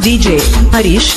DJ Harish